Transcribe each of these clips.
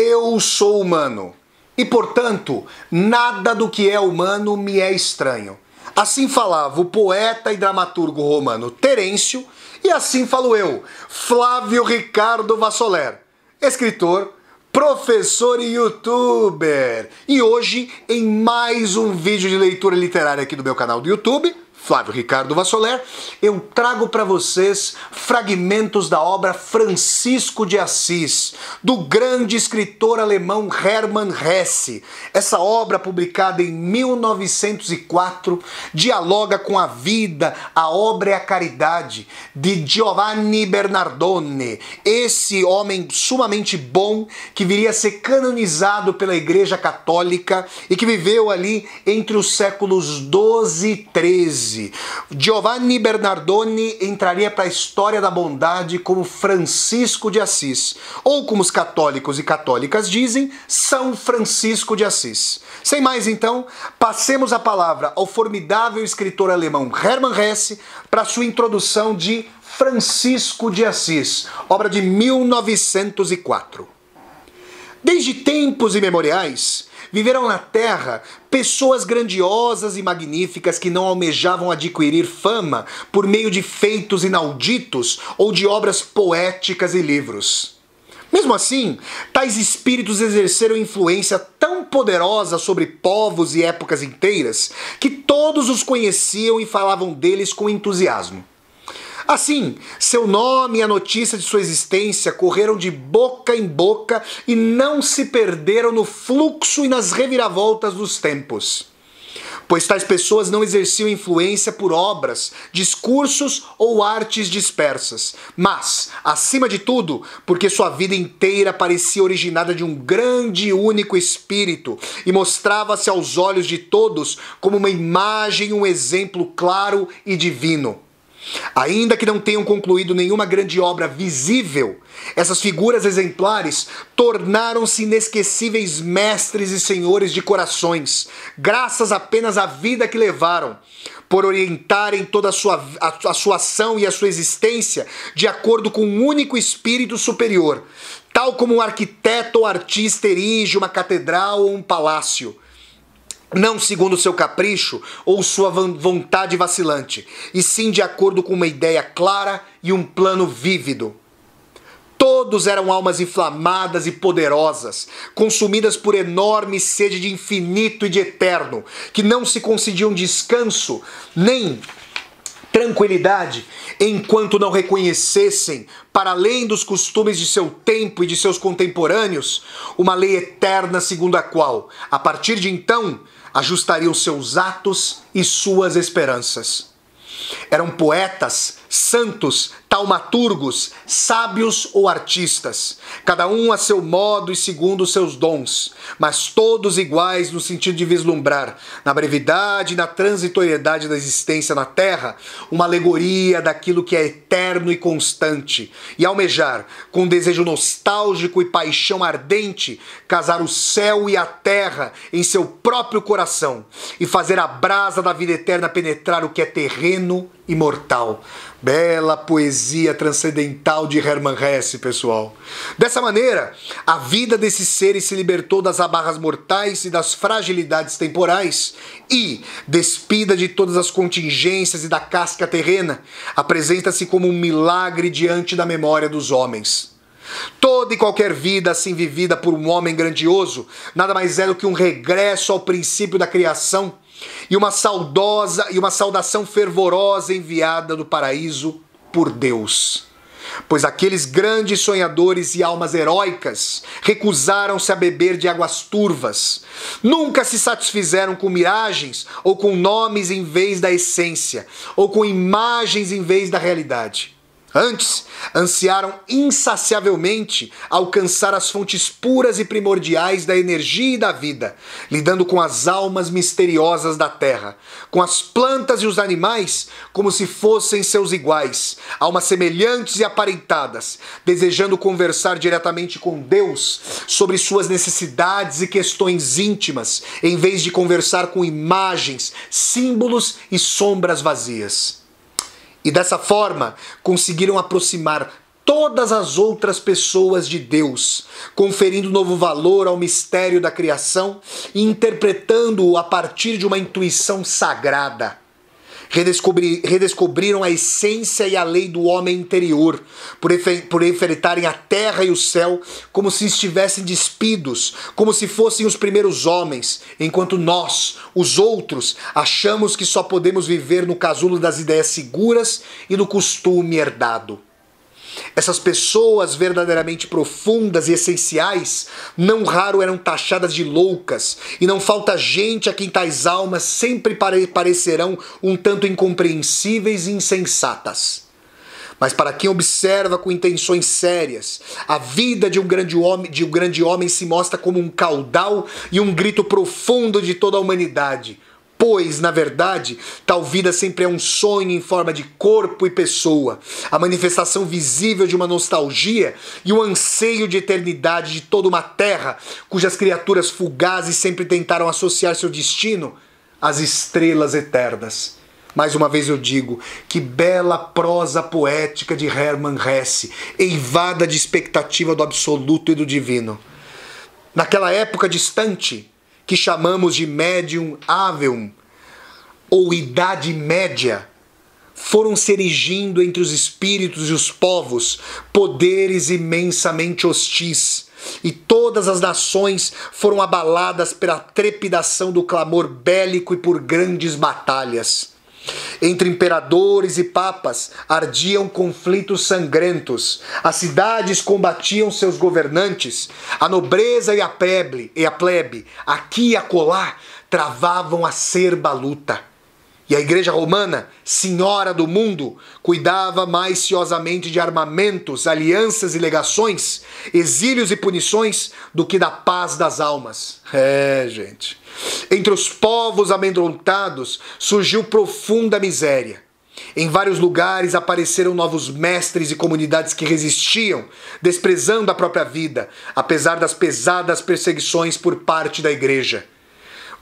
Eu sou humano e, portanto, nada do que é humano me é estranho. Assim falava o poeta e dramaturgo romano Terêncio, e assim falo eu, Flávio Ricardo Vassoler, escritor, professor e youtuber. E hoje, em mais um vídeo de leitura literária aqui do meu canal do YouTube, Flávio Ricardo Vassoler, eu trago para vocês fragmentos da obra Francisco de Assis, do grande escritor alemão Hermann Hesse. Essa obra, publicada em 1904, dialoga com a vida, a obra e a caridade de Giovanni Bernardone, esse homem sumamente bom que viria a ser canonizado pela Igreja Católica e que viveu ali entre os séculos 12 e 13. Giovanni Bernardoni entraria para a história da bondade como Francisco de Assis, ou como os católicos e católicas dizem, São Francisco de Assis. Sem mais então, passemos a palavra ao formidável escritor alemão Hermann Hesse para sua introdução de Francisco de Assis, obra de 1904. Desde tempos imemoriais, Viveram na terra pessoas grandiosas e magníficas que não almejavam adquirir fama por meio de feitos inauditos ou de obras poéticas e livros. Mesmo assim, tais espíritos exerceram influência tão poderosa sobre povos e épocas inteiras que todos os conheciam e falavam deles com entusiasmo. Assim, seu nome e a notícia de sua existência correram de boca em boca e não se perderam no fluxo e nas reviravoltas dos tempos pois tais pessoas não exerciam influência por obras, discursos ou artes dispersas, mas, acima de tudo, porque sua vida inteira parecia originada de um grande e único espírito e mostrava-se aos olhos de todos como uma imagem, um exemplo claro e divino. Ainda que não tenham concluído nenhuma grande obra visível, essas figuras exemplares tornaram-se inesquecíveis mestres e senhores de corações, graças apenas à vida que levaram, por orientarem toda a sua, a, a sua ação e a sua existência de acordo com um único espírito superior, tal como um arquiteto ou artista erige uma catedral ou um palácio não segundo seu capricho ou sua vontade vacilante, e sim de acordo com uma ideia clara e um plano vívido. Todos eram almas inflamadas e poderosas, consumidas por enorme sede de infinito e de eterno, que não se concediam descanso nem tranquilidade enquanto não reconhecessem, para além dos costumes de seu tempo e de seus contemporâneos, uma lei eterna segundo a qual, a partir de então, ajustariam seus atos e suas esperanças. Eram poetas, santos, taumaturgos, sábios ou artistas, cada um a seu modo e segundo os seus dons, mas todos iguais no sentido de vislumbrar, na brevidade e na transitoriedade da existência na Terra, uma alegoria daquilo que é eterno e constante, e almejar, com desejo nostálgico e paixão ardente, casar o céu e a terra em seu próprio coração e fazer a brasa da vida eterna penetrar o que é terreno e mortal. Bela poesia transcendental de Hermann Hesse, pessoal. Dessa maneira, a vida desses seres se libertou das abarras mortais e das fragilidades temporais e, despida de todas as contingências e da casca terrena, apresenta-se como um milagre diante da memória dos homens. Toda e qualquer vida assim vivida por um homem grandioso nada mais é do que um regresso ao princípio da criação e uma saudosa e uma saudação fervorosa enviada do paraíso por Deus. Pois aqueles grandes sonhadores e almas heróicas recusaram-se a beber de águas turvas, nunca se satisfizeram com miragens ou com nomes em vez da essência, ou com imagens em vez da realidade. Antes, ansiaram insaciavelmente alcançar as fontes puras e primordiais da energia e da vida, lidando com as almas misteriosas da terra, com as plantas e os animais como se fossem seus iguais, almas semelhantes e aparentadas, desejando conversar diretamente com Deus sobre suas necessidades e questões íntimas, em vez de conversar com imagens, símbolos e sombras vazias. E dessa forma conseguiram aproximar todas as outras pessoas de Deus, conferindo novo valor ao mistério da criação e interpretando-o a partir de uma intuição sagrada. Redescobri, redescobriram a essência e a lei do homem interior, por, por enfrentarem a terra e o céu como se estivessem despidos, como se fossem os primeiros homens, enquanto nós, os outros, achamos que só podemos viver no casulo das ideias seguras e do costume herdado. Essas pessoas verdadeiramente profundas e essenciais, não raro eram taxadas de loucas, e não falta gente a quem tais almas sempre parecerão um tanto incompreensíveis e insensatas. Mas para quem observa com intenções sérias, a vida de um grande homem, de um grande homem se mostra como um caudal e um grito profundo de toda a humanidade, Pois, na verdade, tal vida sempre é um sonho em forma de corpo e pessoa, a manifestação visível de uma nostalgia e o anseio de eternidade de toda uma terra cujas criaturas fugazes sempre tentaram associar seu destino às estrelas eternas. Mais uma vez eu digo, que bela prosa poética de Hermann Hesse, eivada de expectativa do absoluto e do divino. Naquela época distante, que chamamos de Medium Aveum ou Idade Média, foram se erigindo entre os espíritos e os povos poderes imensamente hostis, e todas as nações foram abaladas pela trepidação do clamor bélico e por grandes batalhas. Entre imperadores e papas ardiam conflitos sangrentos. As cidades combatiam seus governantes. A nobreza e a plebe, e a plebe aqui e acolá, travavam acerba luta. E a Igreja Romana, senhora do mundo, cuidava mais ciosamente de armamentos, alianças e legações, exílios e punições, do que da paz das almas. É, gente. Entre os povos amedrontados surgiu profunda miséria. Em vários lugares apareceram novos mestres e comunidades que resistiam, desprezando a própria vida, apesar das pesadas perseguições por parte da igreja.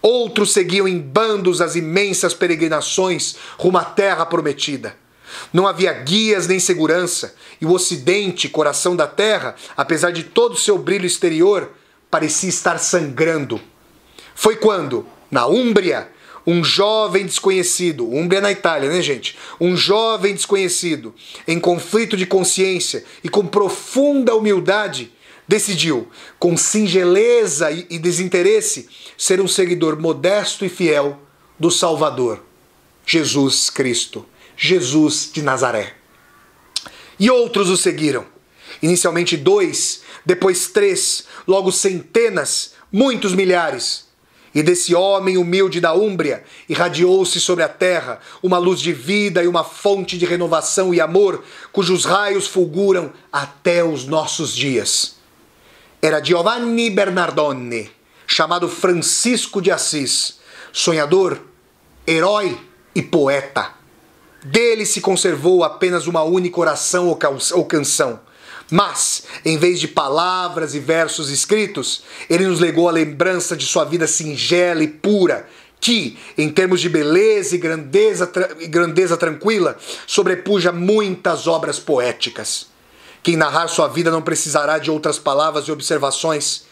Outros seguiam em bandos as imensas peregrinações rumo à terra prometida. Não havia guias nem segurança, e o Ocidente, coração da terra, apesar de todo o seu brilho exterior, parecia estar sangrando. Foi quando, na Úmbria, um jovem desconhecido, Úmbria na Itália, né, gente? Um jovem desconhecido, em conflito de consciência e com profunda humildade, decidiu, com singeleza e desinteresse, ser um seguidor modesto e fiel do Salvador, Jesus Cristo, Jesus de Nazaré. E outros o seguiram. Inicialmente dois, depois três, logo centenas, muitos milhares. E desse homem humilde da Úmbria irradiou-se sobre a terra uma luz de vida e uma fonte de renovação e amor, cujos raios fulguram até os nossos dias. Era Giovanni Bernardone, chamado Francisco de Assis, sonhador, herói e poeta. Dele se conservou apenas uma única oração ou canção mas, em vez de palavras e versos escritos, ele nos legou a lembrança de sua vida singela e pura, que, em termos de beleza e grandeza, grandeza tranquila, sobrepuja muitas obras poéticas. Quem narrar sua vida não precisará de outras palavras e observações,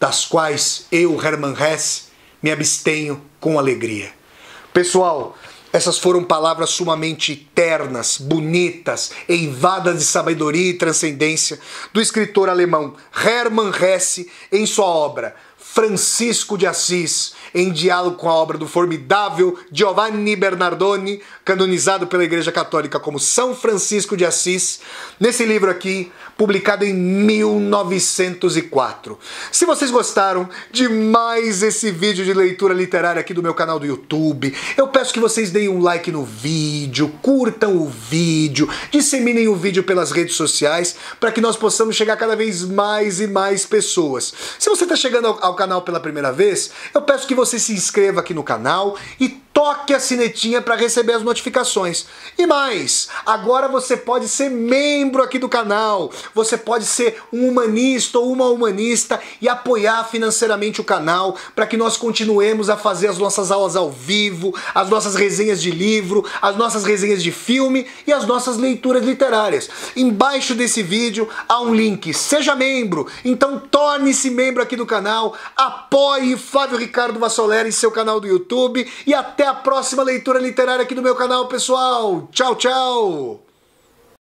das quais eu, Hermann Hesse, me abstenho com alegria. Pessoal, essas foram palavras sumamente ternas, bonitas, eivadas de sabedoria e transcendência do escritor alemão Hermann Hesse em sua obra Francisco de Assis, em diálogo com a obra do formidável Giovanni Bernardoni, canonizado pela Igreja Católica como São Francisco de Assis, nesse livro aqui, publicado em 1904. Se vocês gostaram de mais esse vídeo de leitura literária aqui do meu canal do YouTube, eu peço que vocês deem um like no vídeo, curtam o vídeo, disseminem o vídeo pelas redes sociais para que nós possamos chegar cada vez mais e mais pessoas. Se você está chegando ao, ao canal pela primeira vez, eu peço que você se inscreva aqui no canal e toque a sinetinha para receber as notificações. E mais, agora você pode ser membro aqui do canal, você pode ser um humanista ou uma humanista e apoiar financeiramente o canal para que nós continuemos a fazer as nossas aulas ao vivo, as nossas resenhas de livro, as nossas resenhas de filme e as nossas leituras literárias. Embaixo desse vídeo há um link, seja membro, então torne-se membro aqui do canal, apoie Flávio Ricardo Vassolera em seu canal do YouTube. E até a próxima leitura literária aqui do meu canal, pessoal. Tchau, tchau.